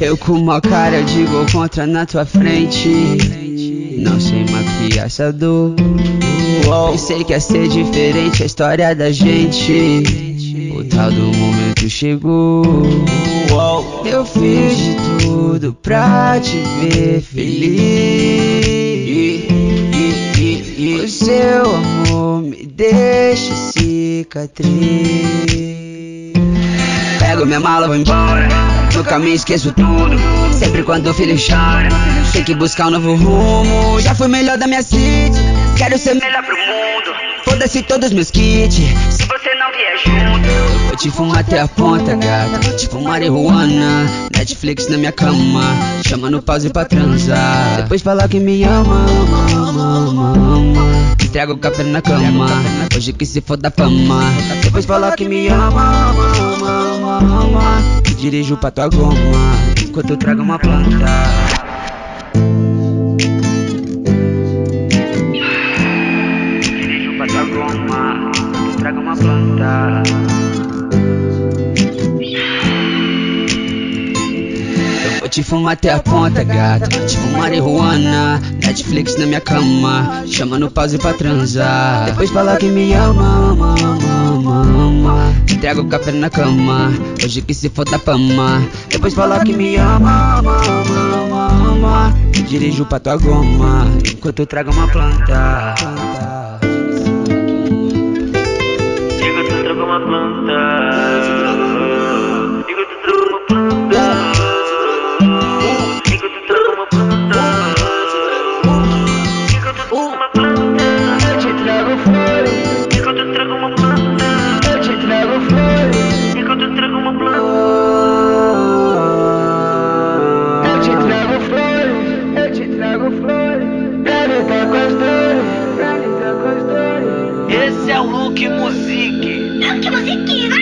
Eu com uma cara eu digo contra na tua frente. Não sei maquiar essa dor. Pensei que ia ser diferente a história da gente. O tal do momento chegou. Eu fiz de tudo pra te ver feliz. O seu amor me deixa cicatriz. Pego minha mala, vou embora. No caminho esqueço tudo. Sempre quando o filho chora, tem que buscar um novo rumo. Já fui melhor da minha city, quero ser melhor pro mundo. Foda-se todos meus kits, se você não vier junto. Eu vou te fumar até a ponta, gata. Fumar marihuana. Netflix na minha cama, chama no pause pra transar. Depois falar que me ama, ama, ama, ama. Entrega o café na cama, hoje que se for da fama. Depois falar que me ama, ama, dirijo pra tua goma, enquanto eu trago uma planta. Trago uma planta. Eu vou te fumar até a ponta, gata. Te fumar marihuana. Netflix na minha cama. Chama no pause pra transar. Depois falar que me ama, ama, ama, ama, ama. Entrega o café na cama. Hoje que se for da fama. Depois falar que me ama, ama, ama, ama, ama. E dirijo pra tua goma. Enquanto eu trago uma planta. Digo tu trago uma planta. Digo tu trago uma planta. Digo tu trago uma planta. Digo tu trago uma planta. Look Music. Look Music!